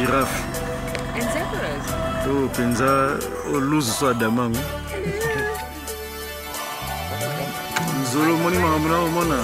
girafe to oh, mpenza oluzu oh, so adamango nzolo omoni makambo na omona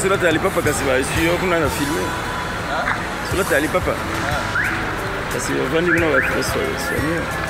solata alipapa kasi basuyo kuna na filme solata alipapa kasi bavandi kuna bafilme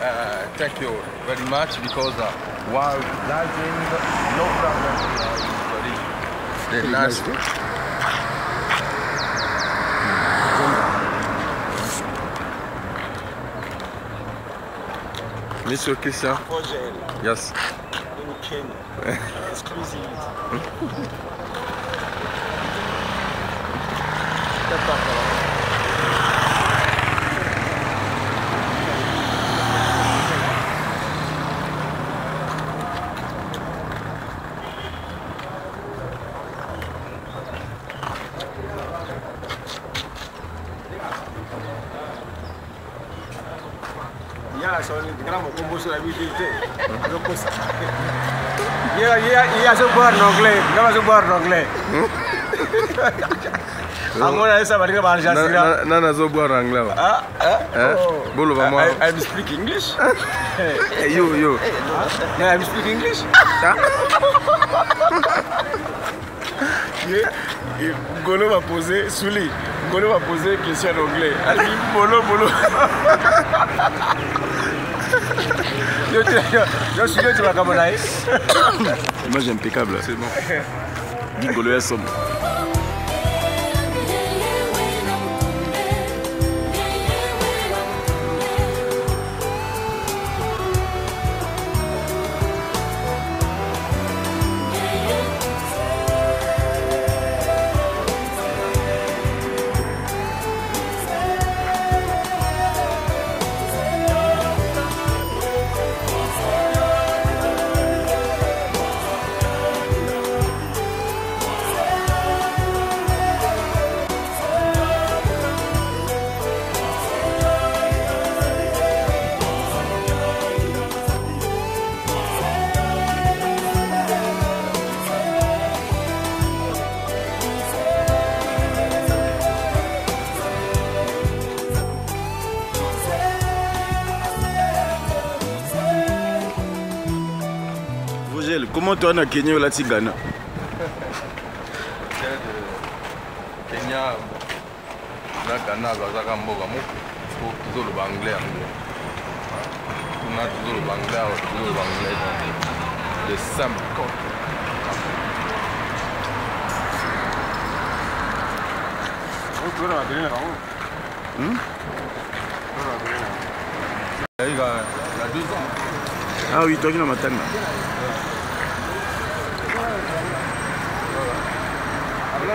uh, thank you very much because uh, while driving, no problem. Uh, very, eh? hmm. very nice. nice. Mr. Christian. Yes. In Kenya. Exclusive. ala mokombosola bitu te azokosa ye azoboire nanglais ngaba azoboire nanglais hmm? nani azoboire na anglais ah, ah. Eh, boloba mwayoyo ngolo bapose suli ngolo bapose question en anglais bolo bolo suis studio, tu vas comme Moi, j'ai impeccable. C'est bon. Gingolo le SOM. moto wana kenya olati gana kenya na ghana bazaka mboka moko po tozoloba anglais yango kuna tozoloba anglais awa tozoloba anglais de simple tozona babele na bango ah oui toki na matanga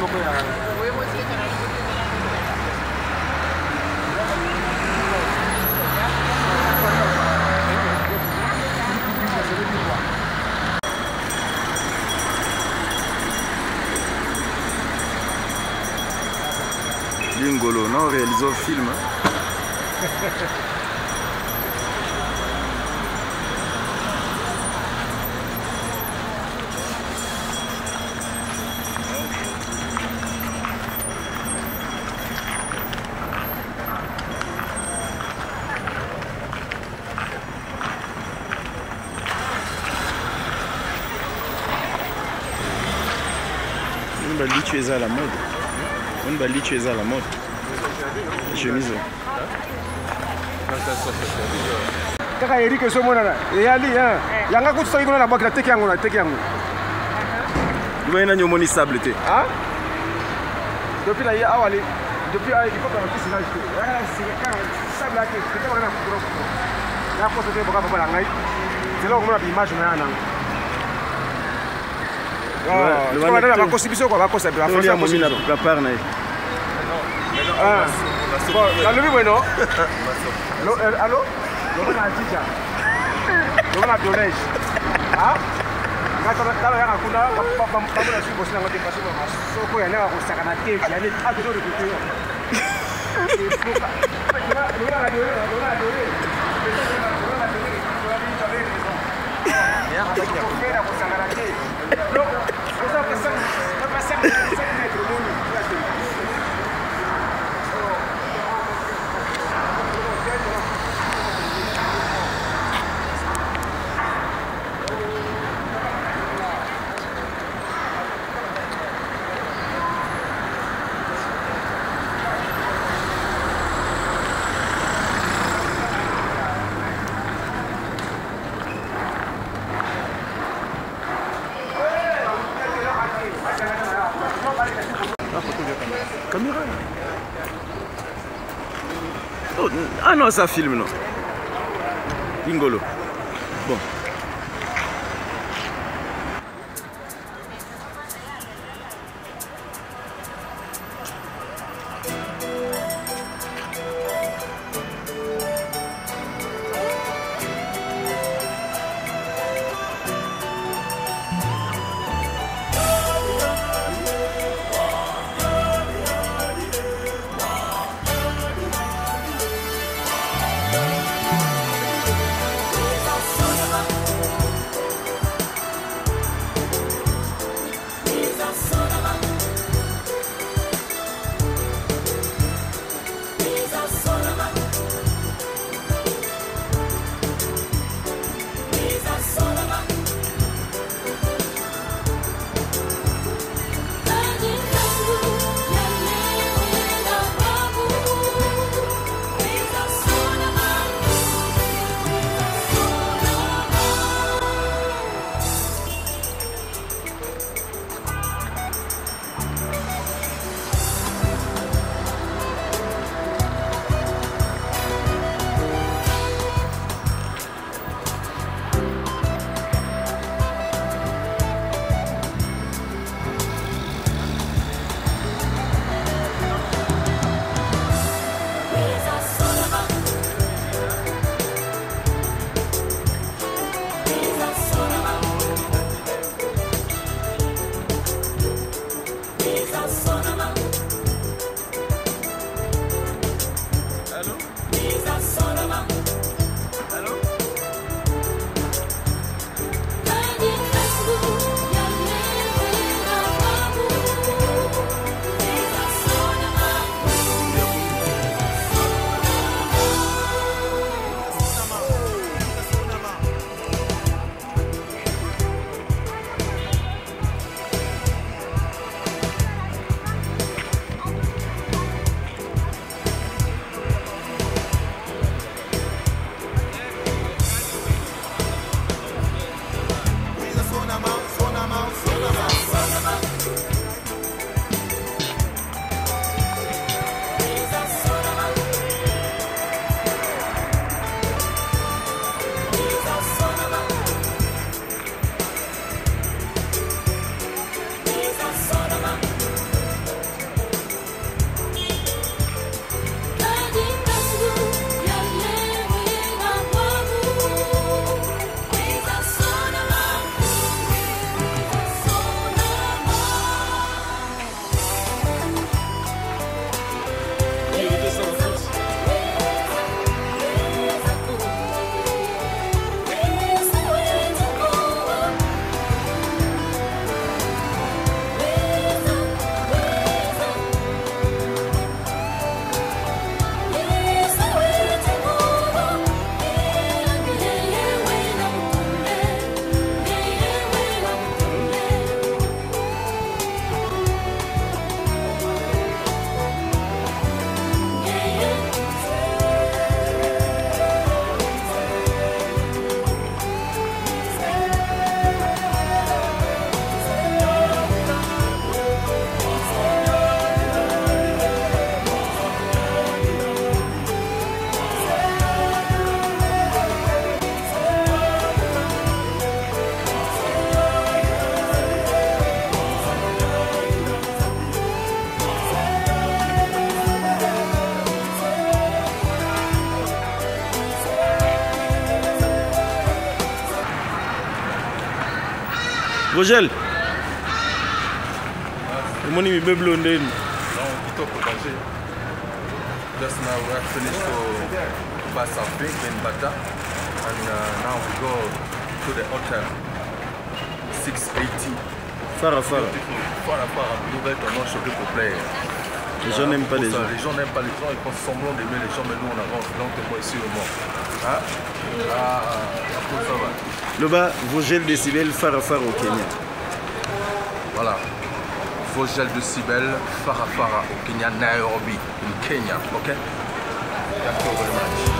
poco de L'ingolo, non? Réalisons film. Hein. eza la mode oni balicho eza la mode chemise kaka erike ezomonana eyali yanga kutusaki kuna na bwaki nateki yango nateki yango uh-huh. lubai nani omoni sable te ah? depuis naye awa depuis ikoaaisable ake ete wana na kutura kutura nakoso te boka papa na ngai zela okomona baimage na ya nango bakosi biso kua bakosa bapart na ye nalobi bweno alo lokola na tija lokola na dolege tala yaka kuna bamona su bosi nango te parce que masoko yane akosaka na te yane atozori kote yo Yeah. Caméra. Oh, ah non, ça filme, non. Pingolo. Gojel. Emoni mibebe Non, No, kita potager. Just now we have finished to buy something in Bata. And uh, now we go to the hotel. 680. Farafara. Farafara, nouvelle tendance, s'il vous plaît. Les gens n'aiment pas les gens. Les gens n'aiment pas les gens, ils font semblant d'aimer les gens, mais nous on avance lentement ici au monde. Hein ah, ça va. Le bas, de Decibel, Farafara au Kenya. Voilà. Vos de Sibel, Farafara au Kenya, Nairobi, Au Kenya. Ok Merci beaucoup.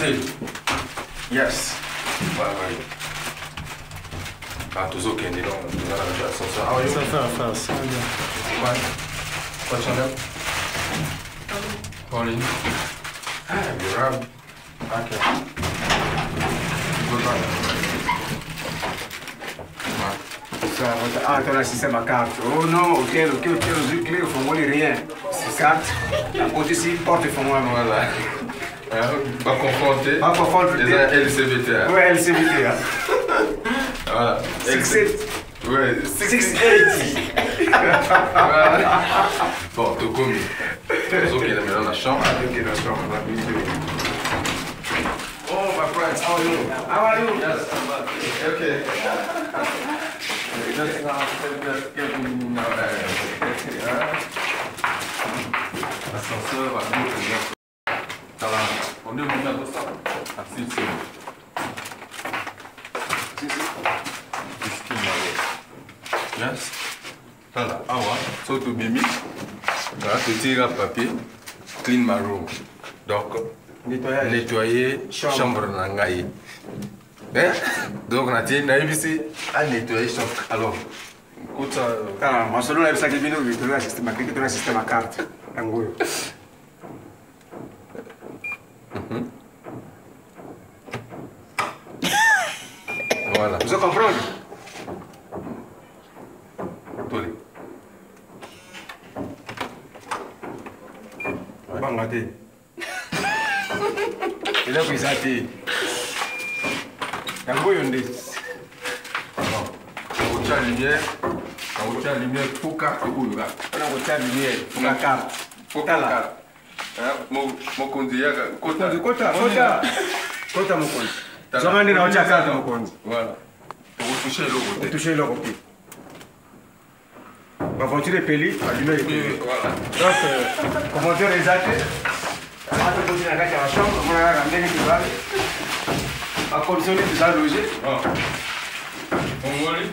Hmm? Yes. Bye bye. Ah, tu kendi don. so, how are you? Fine. What's your name? Okay. c'est ma carte. Oh non, ok, ok, ok, j'ai clé, il faut moi rien. La Apporte ici, porte pour moi, voilà. Hein? Pas confronté. Pas confronté. Déjà LCBT. Ouais, LCBT. Voilà. Succès. Ouais, 680. voilà. Bon, tout commis. Ok, la maison, maintenant la chambre. Ah, ok, la chambre, la vidéo. Oh, my friends, how are ah, you? How are ah, you? Yes, I'm back. Ok. Just now, just give me l'ascenseur bien On est c'est à C'est c'est C'est ça so to be me. Voilà, petit un papier, clean my room. Donc, nettoyer, nettoyer chambre Hein? Donc, on a dit, on a à nettoyer chambre. Alors, kuta euh, masolo na bisaki bino bitolo ya systeme akiki to na systeme ya carte yango oyo mhm. voilà ozo comprendre toli banga te eloko eza te yango oyo nde Bon, on tient lumière. akotia lumière po carte oyo mpona kotia lumière na carte tala mokonzi yakokonzi kota kota kota mokonzi zonga nde na otia carte mokonzi okotushe eloko te otushe eloko te bavoiture epeli balumière epeli donc commentaire eza te atokoti na kati ya bachambre omona kaka ndenge tozali bacondition nde toza loge omoli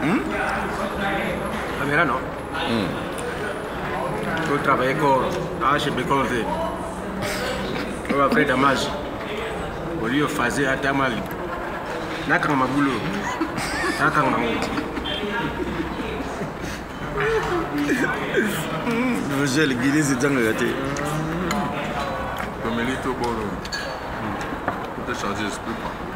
Ha mè la nan? Kou travaye kon A che bekon te Kou apre ta maj Kou li yo faze a ta mal Na kang ma goulou Na kang nan Mwen jel gine zidjan gwa te Kou meni tou bolo Kou te chanje sklipa